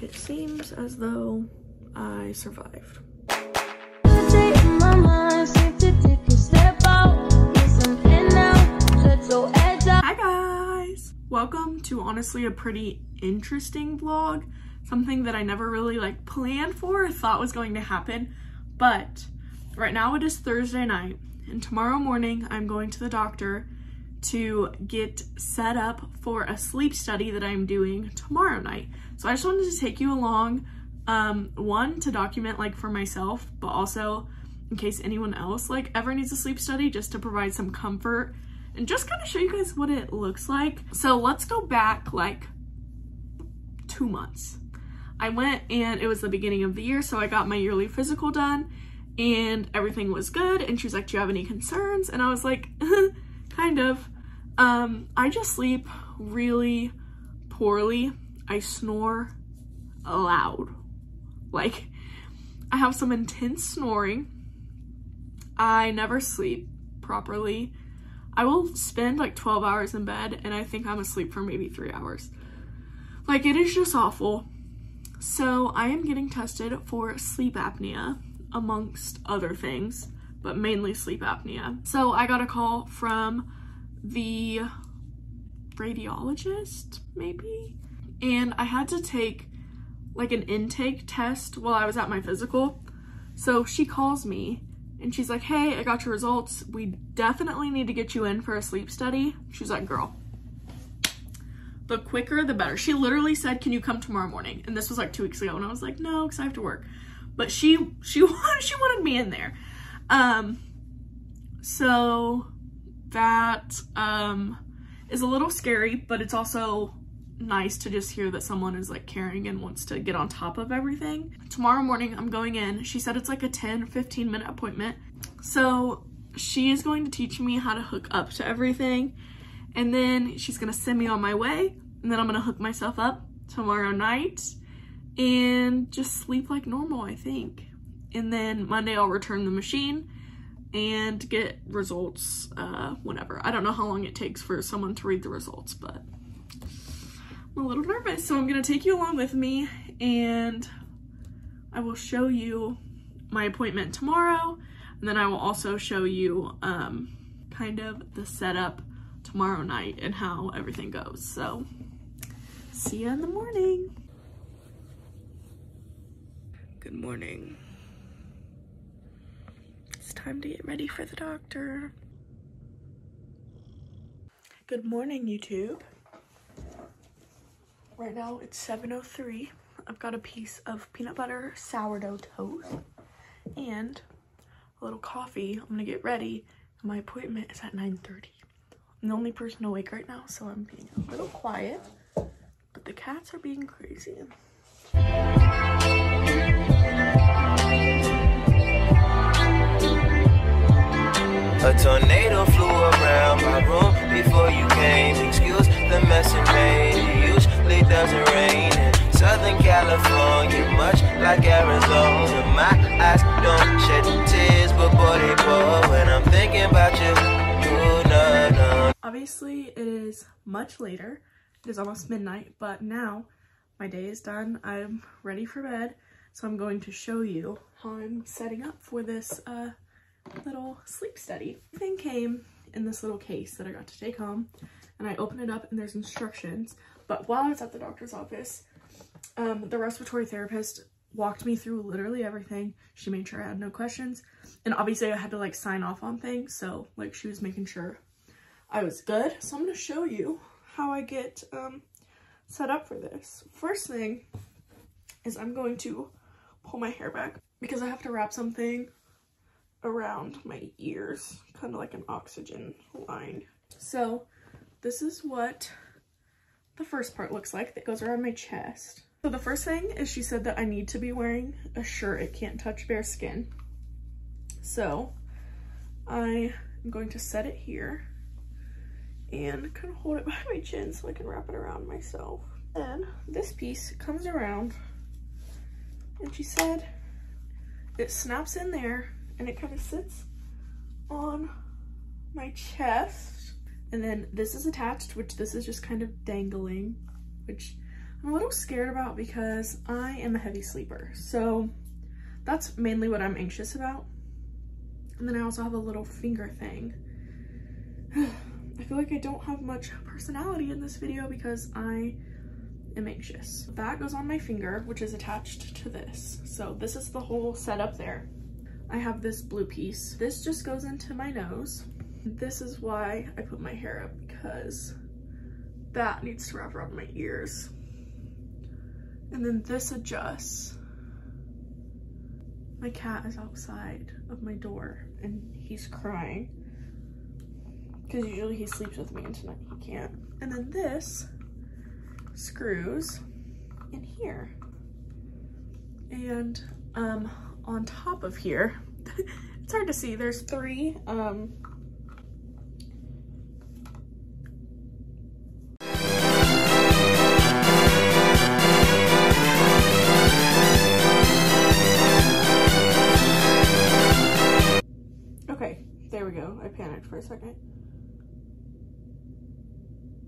It seems as though I survived. Hi guys! Welcome to honestly a pretty interesting vlog. Something that I never really like planned for or thought was going to happen. But right now it is Thursday night and tomorrow morning I'm going to the doctor to get set up for a sleep study that I'm doing tomorrow night. So I just wanted to take you along, um, one, to document like for myself, but also in case anyone else like ever needs a sleep study just to provide some comfort and just kind of show you guys what it looks like. So let's go back like two months. I went and it was the beginning of the year, so I got my yearly physical done and everything was good. And she was like, do you have any concerns? And I was like, kind of. Um, I just sleep really poorly. I snore loud. Like, I have some intense snoring. I never sleep properly. I will spend like 12 hours in bed and I think I'm asleep for maybe three hours. Like it is just awful. So I am getting tested for sleep apnea amongst other things, but mainly sleep apnea. So I got a call from the radiologist maybe, and I had to take like an intake test while I was at my physical. So she calls me and she's like, hey, I got your results. We definitely need to get you in for a sleep study. She's like, girl, the quicker the better. She literally said, can you come tomorrow morning? And this was like two weeks ago. And I was like, no, because I have to work. But she, she, she wanted me in there. Um, so that, um, is a little scary, but it's also nice to just hear that someone is like caring and wants to get on top of everything. Tomorrow morning I'm going in. She said it's like a 10 15 minute appointment. So she is going to teach me how to hook up to everything and then she's gonna send me on my way and then I'm gonna hook myself up tomorrow night and just sleep like normal I think. And then Monday I'll return the machine and get results uh, whenever. I don't know how long it takes for someone to read the results, but I'm a little nervous, so I'm gonna take you along with me and I will show you my appointment tomorrow. And then I will also show you um, kind of the setup tomorrow night and how everything goes. So see you in the morning. Good morning. Time to get ready for the doctor. Good morning, YouTube. Right now it's 7.03. I've got a piece of peanut butter sourdough toast and a little coffee. I'm gonna get ready. My appointment is at 9.30. I'm the only person awake right now, so I'm being a little quiet. But the cats are being crazy. A tornado flew around my room before you came. Excuse the mess it made. It usually doesn't rain in Southern California, much like Arizona. My eyes don't shed tears, but boy they pour when I'm thinking about you. Ooh, no, no. Obviously, it is much later. It is almost midnight, but now my day is done. I'm ready for bed, so I'm going to show you how I'm setting up for this uh, little sleep study. Everything came in this little case that I got to take home and I open it up and there's instructions. But while I was at the doctor's office, um, the respiratory therapist walked me through literally everything. She made sure I had no questions. And obviously I had to like sign off on things. So like she was making sure I was good. So I'm going to show you how I get um, set up for this. First thing is I'm going to pull my hair back because I have to wrap something around my ears, kind of like an oxygen line. So this is what the first part looks like that goes around my chest. So the first thing is she said that I need to be wearing a shirt. It can't touch bare skin. So I am going to set it here and kind of hold it by my chin so I can wrap it around myself. Then this piece comes around and she said it snaps in there and it kind of sits on my chest. And then this is attached, which this is just kind of dangling, which I'm a little scared about because I am a heavy sleeper. So that's mainly what I'm anxious about. And then I also have a little finger thing. I feel like I don't have much personality in this video because I am anxious. That goes on my finger, which is attached to this. So this is the whole setup there. I have this blue piece. This just goes into my nose. This is why I put my hair up because that needs to wrap around my ears. And then this adjusts. My cat is outside of my door and he's crying because usually he sleeps with me and tonight he can't. And then this screws in here. And um, on top of here, it's hard to see, there's three um, Okay, there we go. I panicked for a second.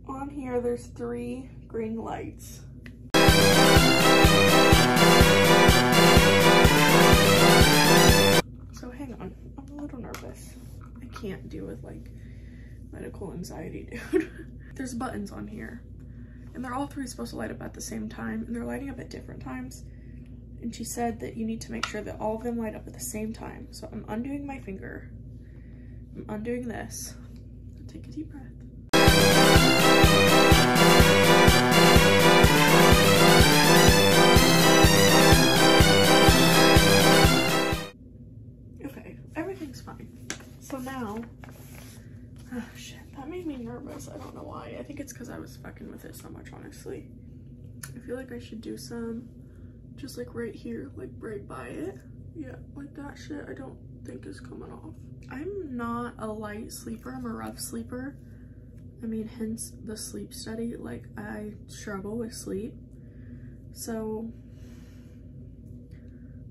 On here, there's three green lights. Hang on, I'm a little nervous. I can't deal with like medical anxiety, dude. there's buttons on here and they're all three supposed to light up at the same time and they're lighting up at different times. And she said that you need to make sure that all of them light up at the same time. So I'm undoing my finger. I'm undoing this. Take a deep breath. Fucking with it so much, honestly. I feel like I should do some just like right here, like right by it. Yeah, like that shit I don't think is coming off. I'm not a light sleeper, I'm a rough sleeper. I mean, hence the sleep study, like I struggle with sleep. So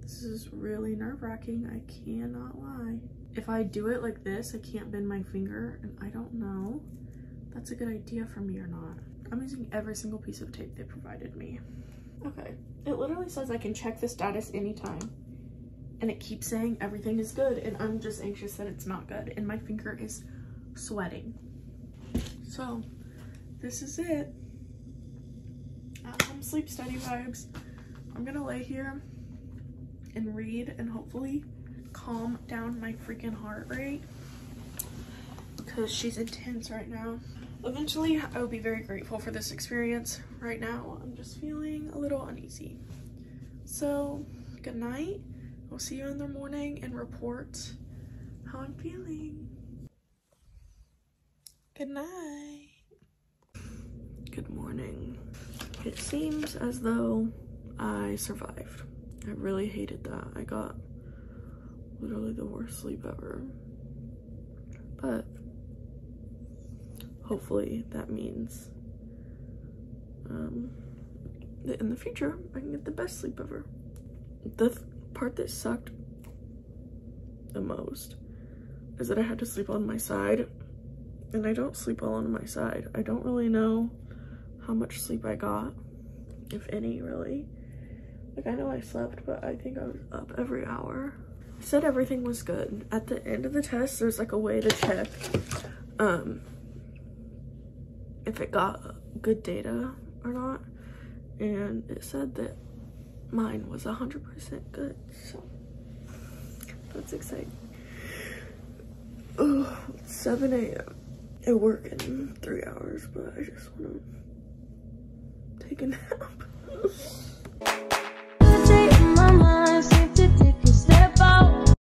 this is really nerve wracking, I cannot lie. If I do it like this, I can't bend my finger and I don't know that's a good idea for me or not. I'm using every single piece of tape they provided me. Okay, it literally says I can check the status anytime. And it keeps saying everything is good and I'm just anxious that it's not good and my finger is sweating. So, this is it. Home sleep study vibes. I'm gonna lay here and read and hopefully calm down my freaking heart rate because she's intense right now. Eventually, I will be very grateful for this experience. Right now, I'm just feeling a little uneasy. So, good night. I'll see you in the morning and report how I'm feeling. Good night. Good morning. It seems as though I survived. I really hated that. I got literally the worst sleep ever. But hopefully that means um, that in the future I can get the best sleep ever. The th part that sucked the most is that I had to sleep on my side and I don't sleep well on my side. I don't really know how much sleep I got, if any really. Like I know I slept, but I think I was up every hour. Said everything was good. At the end of the test, there's like a way to check um, if it got good data or not. And it said that mine was 100% good, so that's exciting. Oh, 7 a.m. I work in three hours, but I just want to take a nap.